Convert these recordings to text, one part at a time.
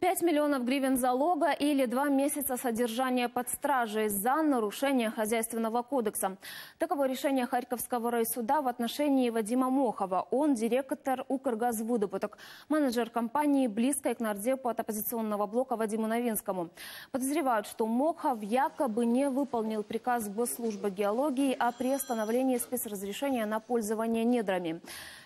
5 миллионов гривен залога или два месяца содержания под стражей за нарушение хозяйственного кодекса. Таково решение Харьковского райсуда в отношении Вадима Мохова. Он директор Укргазвыдобыток, менеджер компании, близкой к нардепу от оппозиционного блока Вадиму Новинскому. Подозревают, что Мохов якобы не выполнил приказ Госслужбы геологии о приостановлении спецразрешения на пользование недрами.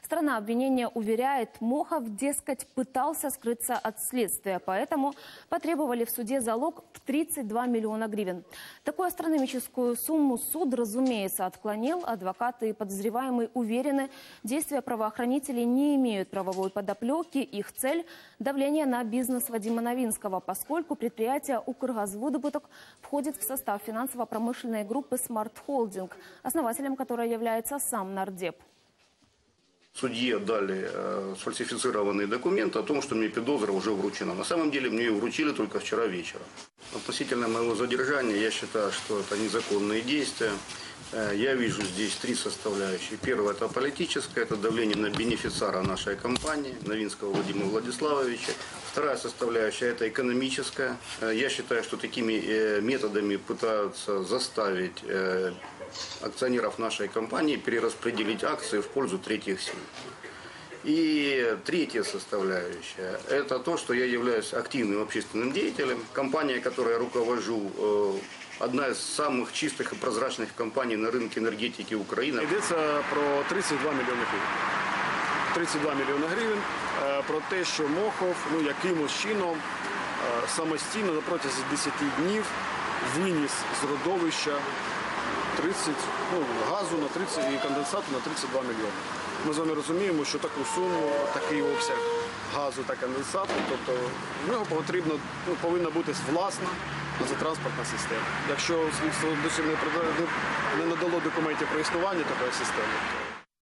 Страна обвинения уверяет, Мохов, дескать, пытался скрыться от следствия, поэтому потребовали в суде залог в 32 миллиона гривен. Такую астрономическую сумму суд, разумеется, отклонил. Адвокаты и подозреваемые уверены, действия правоохранителей не имеют правовой подоплеки. Их цель – давление на бизнес Вадима Новинского, поскольку предприятие «Укргазвыдобыток» входит в состав финансово-промышленной группы «Смарт Холдинг», основателем которой является сам нардеп. Судье дали э, сфальсифицированные документы о том, что мне подозра уже вручена. На самом деле мне ее вручили только вчера вечером. Относительно моего задержания, я считаю, что это незаконные действия. Э, Я вижу здесь три составляющие. Первое – это политическое, это давление на бенефициара нашей компании, Новинского Владимира Владиславовича. Вторая составляющая – это экономическая. Э, Я считаю, что такими э, методами пытаются заставить акционеров нашей компании перераспределить акции в пользу третьих сил. И третья составляющая – это то, что я являюсь активным общественным деятелем. Компания, которой я руковожу, э, одна из самых чистых и прозрачных компаний на рынке энергетики Украины. Йдеться про 32 мільйони гривень. 32 мільйони гривень е, про те, що Мохов ну, якимось чином е, самостійно на протязі 10 днів виніс з родовища 30, ну, газу на 30 і конденсату на 32 мільйони. Ми з вами розуміємо, що таку суму, такий обсяг газу та конденсату, тобто в нього потрібно, ну, повинна бути власна газотранспортна система. Якщо слідство досі не, надало документів про існування такої системи,